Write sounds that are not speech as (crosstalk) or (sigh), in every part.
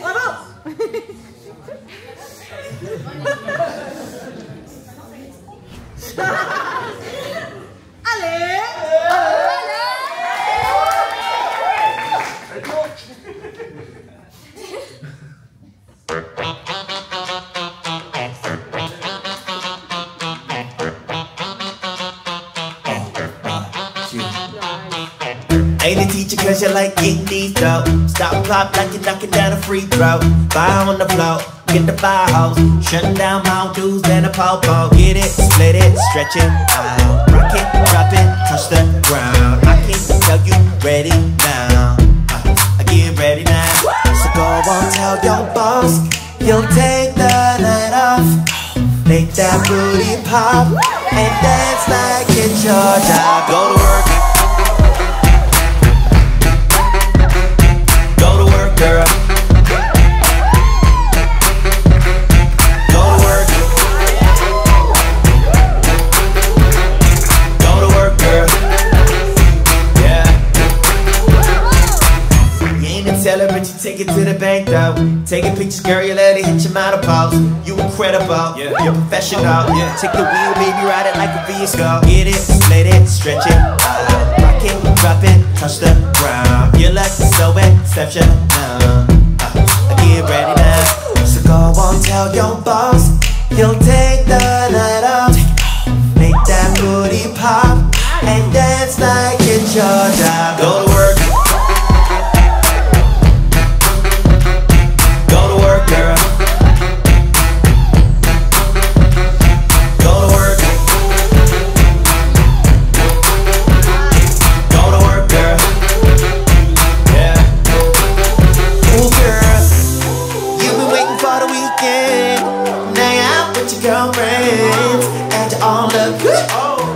Waduh. (laughs) Ale. Ale. Thank you. Ain't a teacher cause you like getting these dope. Stop pop like you're knocking down a free throw. Fire on the floor, get the fire hose. Shutting down Mount Dews and a popo. Get it, split it, stretch it out. Rock it, drop it, touch the ground. I can't tell you ready now. Uh, I get ready now. So go on, tell your boss. You'll take the night off. Make that booty pop and dance like it's your job. Go to work. Take it to the bank though. Taking pictures, girl, you let it hit your menopause. You incredible, Yeah. you're professional. Yeah. Take the wheel, baby, ride it like a vehicle. Get it, split it, stretch it, uh, rock it, drop it, touch the ground. You look so exceptional. Uh, get ready now. So go on, tell your boss you'll take the night off. Make that booty pop and dance like it's your job. Go to work. Go Look good.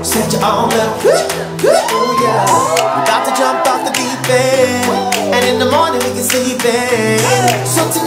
Said you good. Good. Ooh, yeah. We're about to jump off the deep end. And in the morning we can sleep in. So tonight